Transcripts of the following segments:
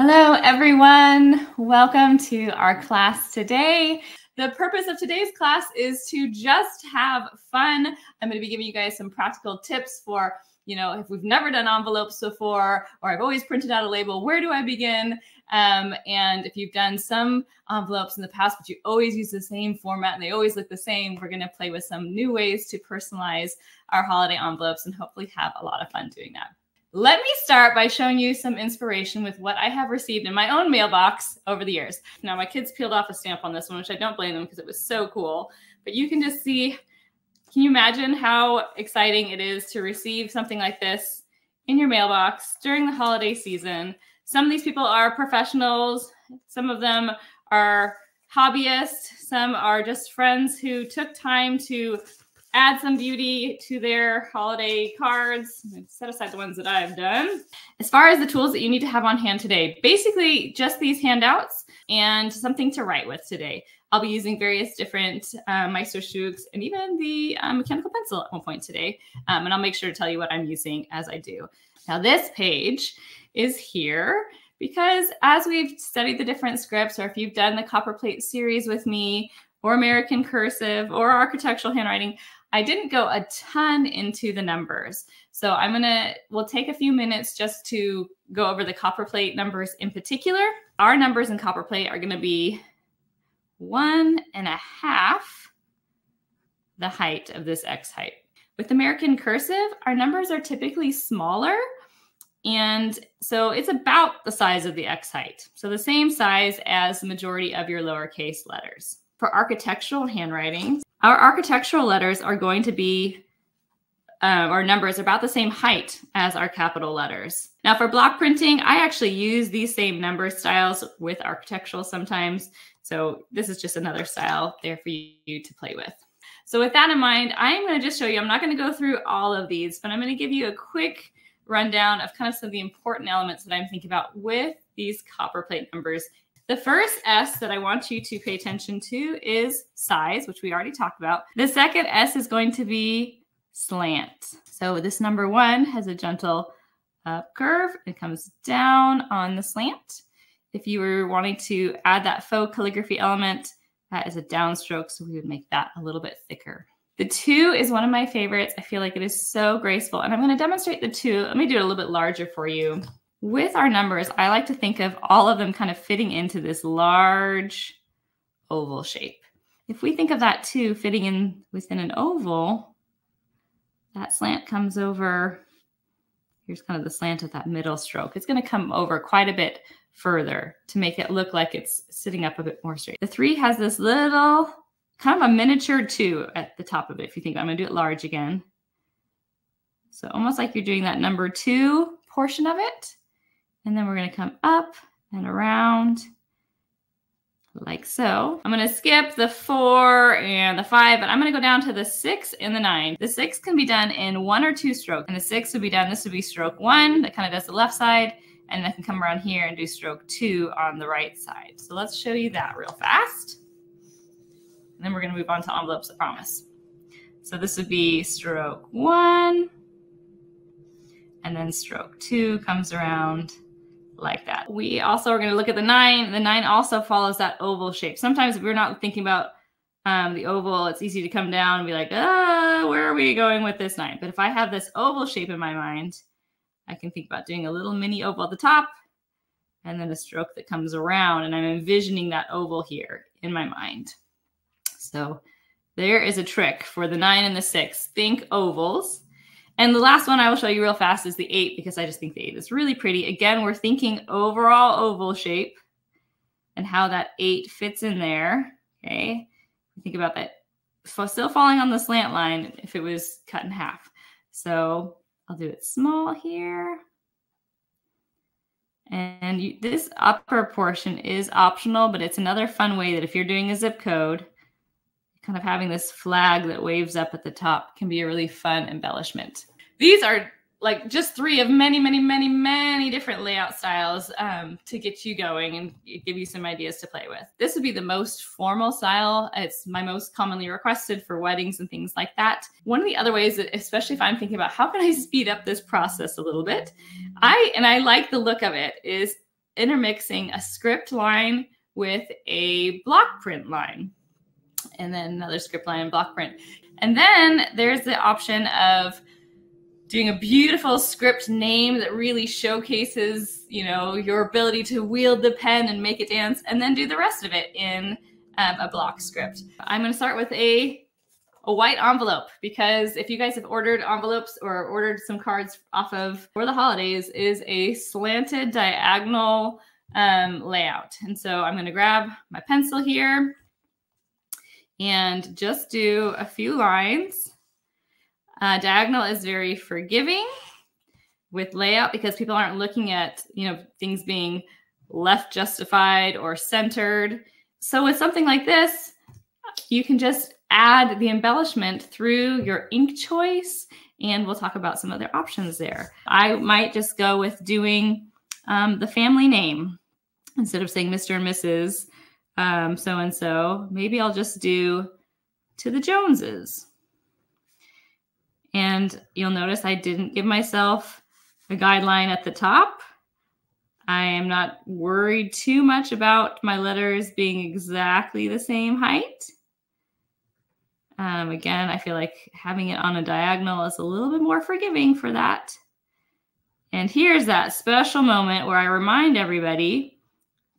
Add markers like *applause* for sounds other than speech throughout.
Hello, everyone. Welcome to our class today. The purpose of today's class is to just have fun. I'm going to be giving you guys some practical tips for, you know, if we've never done envelopes before, or I've always printed out a label, where do I begin? Um, and if you've done some envelopes in the past, but you always use the same format and they always look the same, we're going to play with some new ways to personalize our holiday envelopes and hopefully have a lot of fun doing that. Let me start by showing you some inspiration with what I have received in my own mailbox over the years. Now, my kids peeled off a stamp on this one, which I don't blame them because it was so cool. But you can just see, can you imagine how exciting it is to receive something like this in your mailbox during the holiday season? Some of these people are professionals, some of them are hobbyists, some are just friends who took time to add some beauty to their holiday cards. Set aside the ones that I've done. As far as the tools that you need to have on hand today, basically just these handouts and something to write with today. I'll be using various different uh, and even the uh, mechanical pencil at one point today. Um, and I'll make sure to tell you what I'm using as I do. Now, this page is here because as we've studied the different scripts, or if you've done the copperplate series with me, or American cursive, or architectural handwriting, I didn't go a ton into the numbers. So I'm going to, we'll take a few minutes just to go over the copperplate numbers in particular. Our numbers in copperplate are going to be one and a half the height of this X height. With American cursive, our numbers are typically smaller. And so it's about the size of the X height. So the same size as the majority of your lowercase letters. For architectural handwriting, our architectural letters are going to be, uh, or numbers about the same height as our capital letters. Now for block printing, I actually use these same number styles with architectural sometimes. So this is just another style there for you to play with. So with that in mind, I'm going to just show you, I'm not going to go through all of these, but I'm going to give you a quick rundown of kind of some of the important elements that I'm thinking about with these copper plate numbers the first S that I want you to pay attention to is size, which we already talked about. The second S is going to be slant. So this number one has a gentle up curve. It comes down on the slant. If you were wanting to add that faux calligraphy element, that is a downstroke. So we would make that a little bit thicker. The two is one of my favorites. I feel like it is so graceful. And I'm going to demonstrate the two. Let me do it a little bit larger for you with our numbers, I like to think of all of them kind of fitting into this large oval shape. If we think of that too, fitting in within an oval, that slant comes over. Here's kind of the slant of that middle stroke. It's going to come over quite a bit further to make it look like it's sitting up a bit more straight. The three has this little kind of a miniature two at the top of it. If you think I'm going to do it large again. So almost like you're doing that number two portion of it. And then we're going to come up and around like so. I'm going to skip the four and the five, but I'm going to go down to the six and the nine. The six can be done in one or two strokes. And the six would be done, this would be stroke one that kind of does the left side. And I can come around here and do stroke two on the right side. So let's show you that real fast. And then we're going to move on to envelopes, I promise. So this would be stroke one. And then stroke two comes around like that. We also are going to look at the nine. The nine also follows that oval shape. Sometimes if we're not thinking about um, the oval, it's easy to come down and be like, ah, where are we going with this nine? But if I have this oval shape in my mind, I can think about doing a little mini oval at the top and then a stroke that comes around. And I'm envisioning that oval here in my mind. So there is a trick for the nine and the six. Think ovals. And the last one I will show you real fast is the eight because I just think the eight is really pretty. Again, we're thinking overall oval shape and how that eight fits in there. Okay. Think about that still falling on the slant line if it was cut in half. So I'll do it small here. And you, this upper portion is optional, but it's another fun way that if you're doing a zip code, kind of having this flag that waves up at the top can be a really fun embellishment. These are like just three of many, many, many, many different layout styles um, to get you going and give you some ideas to play with. This would be the most formal style. It's my most commonly requested for weddings and things like that. One of the other ways that, especially if I'm thinking about how can I speed up this process a little bit, I, and I like the look of it, is intermixing a script line with a block print line and then another script line and block print. And then there's the option of doing a beautiful script name that really showcases, you know, your ability to wield the pen and make it dance, and then do the rest of it in um, a block script. I'm going to start with a a white envelope because if you guys have ordered envelopes or ordered some cards off of for the holidays is a slanted diagonal um, layout. And so I'm going to grab my pencil here and just do a few lines. Uh, diagonal is very forgiving with layout because people aren't looking at, you know, things being left justified or centered. So with something like this, you can just add the embellishment through your ink choice and we'll talk about some other options there. I might just go with doing um, the family name instead of saying Mr. and Mrs um, so and so, maybe I'll just do to the Joneses. And you'll notice I didn't give myself a guideline at the top. I am not worried too much about my letters being exactly the same height. Um, again, I feel like having it on a diagonal is a little bit more forgiving for that. And here's that special moment where I remind everybody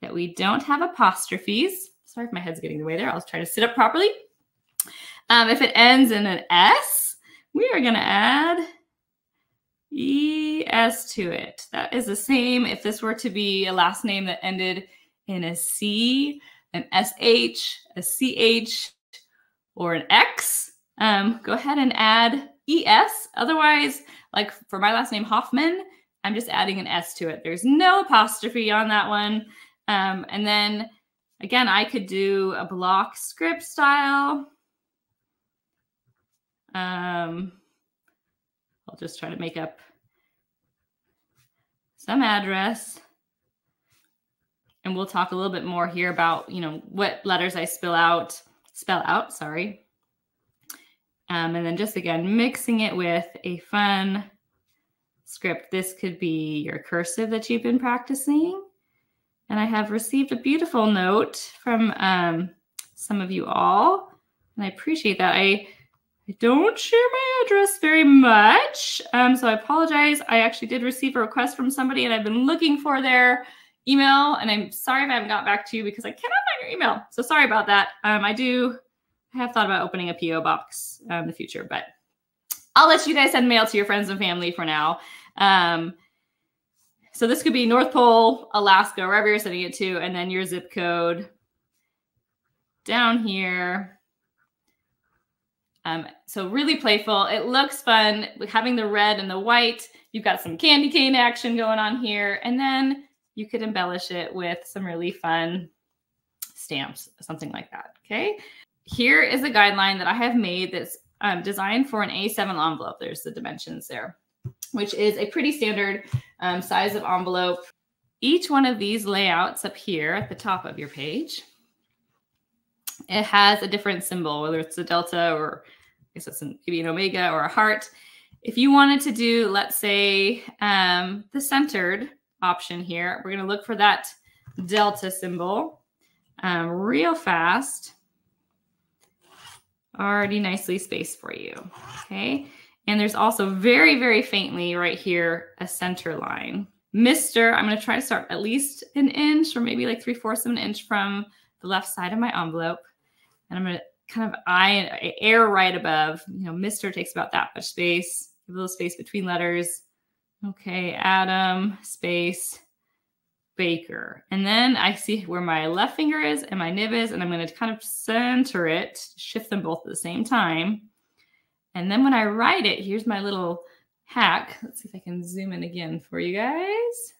that we don't have apostrophes. Sorry if my head's getting in the way there. I'll try to sit up properly. Um, if it ends in an S, we are going to add ES to it. That is the same if this were to be a last name that ended in a C, an SH, a CH, or an X. Um, go ahead and add ES. Otherwise, like for my last name, Hoffmann, I'm just adding an S to it. There's no apostrophe on that one. Um, and then again, I could do a block script style. Um, I'll just try to make up some address. And we'll talk a little bit more here about, you know, what letters I spill out, spell out, sorry. Um, and then just again, mixing it with a fun script. This could be your cursive that you've been practicing. And I have received a beautiful note from um, some of you all. And I appreciate that. I, I don't share my address very much. Um, so I apologize. I actually did receive a request from somebody and I've been looking for their email. And I'm sorry if I haven't got back to you because I cannot find your email. So sorry about that. Um, I do I have thought about opening a P.O. box um, in the future, but I'll let you guys send mail to your friends and family for now. Um, so this could be North Pole, Alaska, wherever you're sending it to, and then your zip code down here. Um, so really playful. It looks fun having the red and the white. You've got some candy cane action going on here. And then you could embellish it with some really fun stamps, something like that. Okay. Here is a guideline that I have made that's um, designed for an A7 envelope. There's the dimensions there which is a pretty standard um, size of envelope. Each one of these layouts up here at the top of your page, it has a different symbol, whether it's a delta or I guess it's an, maybe an omega or a heart. If you wanted to do, let's say, um, the centered option here, we're going to look for that delta symbol um, real fast. Already nicely spaced for you. Okay. And there's also very, very faintly right here, a center line. Mr. I'm going to try to start at least an inch or maybe like three fourths of an inch from the left side of my envelope. And I'm going to kind of eye air right above. You know, Mr. takes about that much space. A little space between letters. Okay, Adam, space, Baker. And then I see where my left finger is and my nib is, and I'm going to kind of center it, shift them both at the same time. And then when I write it, here's my little hack. Let's see if I can zoom in again for you guys.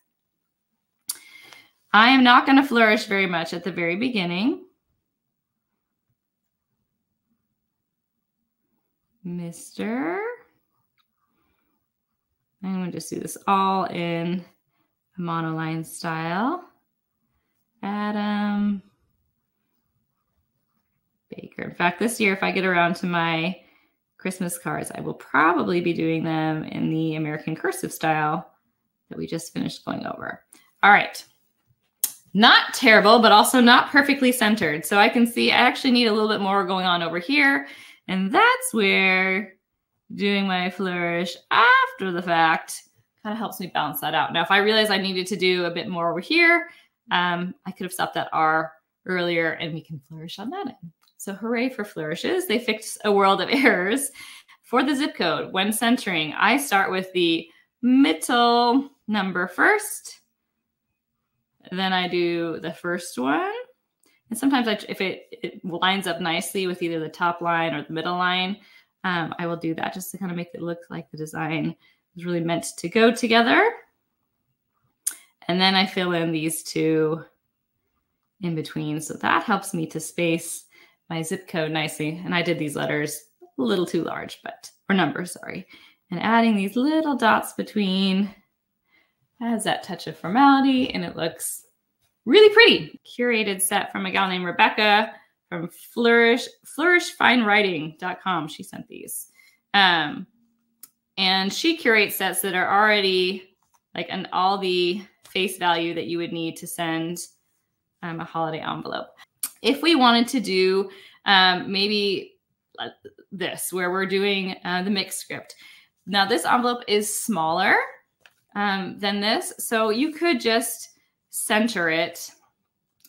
I am not going to flourish very much at the very beginning. Mr. I'm going to just do this all in a monoline style. Adam Baker. In fact, this year, if I get around to my Christmas cards. I will probably be doing them in the American cursive style that we just finished going over. All right. not terrible, but also not perfectly centered. So I can see I actually need a little bit more going on over here. And that's where doing my flourish after the fact kind of helps me balance that out. Now, if I realize I needed to do a bit more over here, um, I could have stopped that R earlier and we can flourish on that end. So hooray for flourishes. They fix a world of *laughs* errors. For the zip code, when centering, I start with the middle number first. Then I do the first one. And sometimes I, if it, it lines up nicely with either the top line or the middle line, um, I will do that just to kind of make it look like the design is really meant to go together. And then I fill in these two in between. So that helps me to space my zip code nicely. And I did these letters a little too large, but, or numbers, sorry. And adding these little dots between adds that touch of formality and it looks really pretty. Curated set from a gal named Rebecca from Flourish, flourishfinewriting.com. She sent these. Um, and she curates sets that are already like an all the face value that you would need to send um, a holiday envelope. If we wanted to do um, maybe this, where we're doing uh, the mixed script. Now, this envelope is smaller um, than this, so you could just center it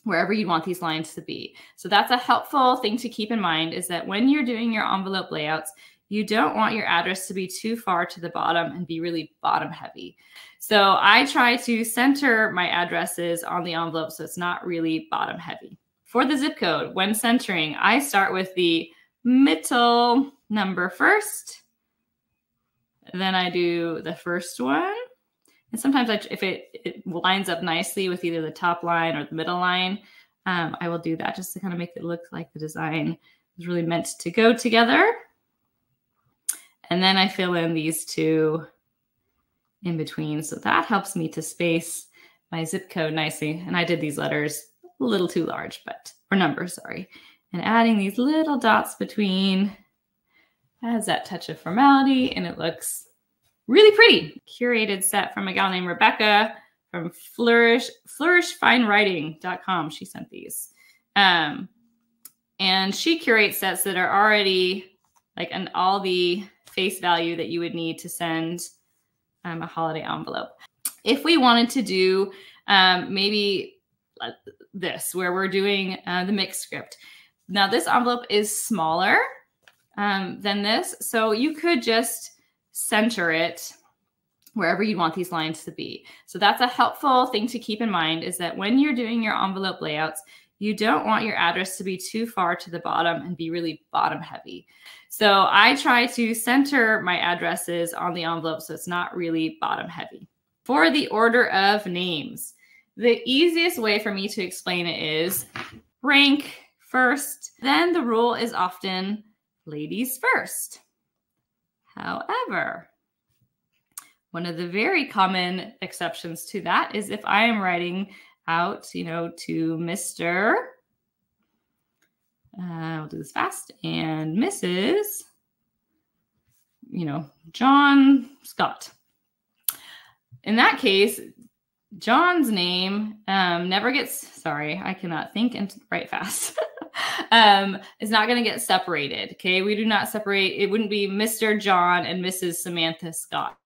wherever you want these lines to be. So that's a helpful thing to keep in mind is that when you're doing your envelope layouts, you don't want your address to be too far to the bottom and be really bottom heavy. So I try to center my addresses on the envelope so it's not really bottom heavy. For the zip code, when centering, I start with the middle number first. Then I do the first one. And sometimes I, if it, it lines up nicely with either the top line or the middle line, um, I will do that just to kind of make it look like the design is really meant to go together. And then I fill in these two in between. So that helps me to space my zip code nicely. And I did these letters a little too large, but, or numbers, sorry. And adding these little dots between adds that touch of formality and it looks really pretty. Curated set from a gal named Rebecca from Flourish, flourishfinewriting.com. She sent these. Um, and she curates sets that are already like an all the face value that you would need to send um, a holiday envelope. If we wanted to do um, maybe this, where we're doing uh, the mix script. Now, this envelope is smaller um, than this, so you could just center it wherever you want these lines to be. So that's a helpful thing to keep in mind is that when you're doing your envelope layouts, you don't want your address to be too far to the bottom and be really bottom heavy. So I try to center my addresses on the envelope so it's not really bottom heavy. For the order of names, the easiest way for me to explain it is rank first, then the rule is often ladies first. However, one of the very common exceptions to that is if I am writing out, you know, to Mr. Uh, I'll do this fast and Mrs. You know, John Scott. In that case, John's name um, never gets, sorry, I cannot think and write fast. *laughs* um, is not going to get separated. Okay. We do not separate. It wouldn't be Mr. John and Mrs. Samantha Scott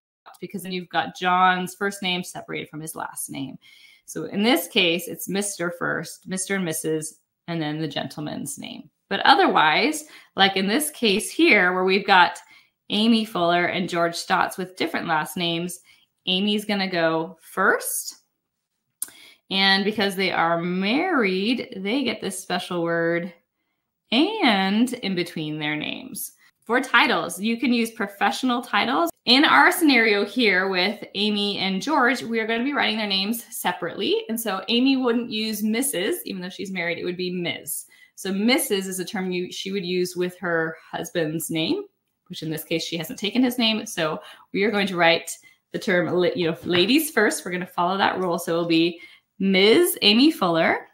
because then you've got John's first name separated from his last name. So in this case, it's Mr. first, Mr. and Mrs., and then the gentleman's name. But otherwise, like in this case here, where we've got Amy Fuller and George Stotts with different last names, Amy's going to go first. And because they are married, they get this special word and in between their names. For titles, you can use professional titles. In our scenario here with Amy and George, we are going to be writing their names separately. And so Amy wouldn't use Mrs., even though she's married, it would be Ms. So Mrs. is a term you, she would use with her husband's name, which in this case, she hasn't taken his name. So we are going to write the term, you know, ladies first. We're going to follow that rule. So it'll be Ms. Amy Fuller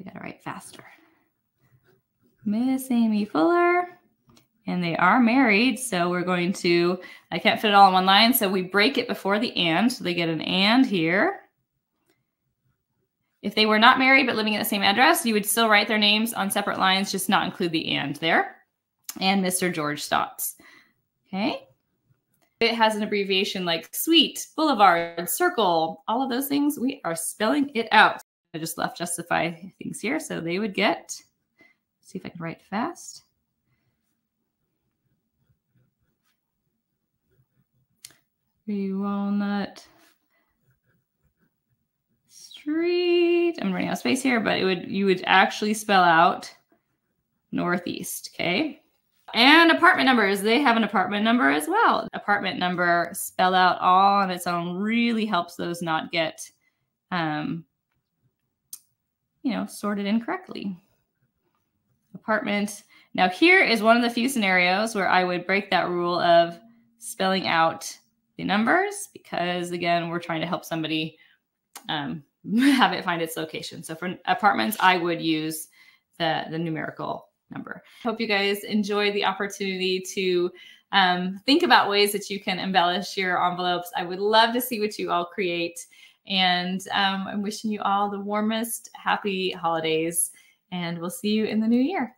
I gotta write faster. Miss Amy Fuller and they are married. So we're going to, I can't fit it all in one line. So we break it before the and. So they get an and here. If they were not married but living at the same address, you would still write their names on separate lines, just not include the and there. And Mr. George Stotts. Okay. It has an abbreviation like suite, boulevard, circle, all of those things. We are spelling it out. I just left justify things here. So they would get, see if I can write fast. Walnut Street. I'm running out of space here, but it would you would actually spell out northeast. Okay. And apartment numbers. They have an apartment number as well. Apartment number spell out all on its own really helps those not get um, you know, sorted incorrectly. Apartment. Now here is one of the few scenarios where I would break that rule of spelling out the numbers because again, we're trying to help somebody um, *laughs* have it find its location. So for apartments, I would use the, the numerical number. Hope you guys enjoy the opportunity to um, think about ways that you can embellish your envelopes. I would love to see what you all create. And um, I'm wishing you all the warmest, happy holidays. And we'll see you in the new year.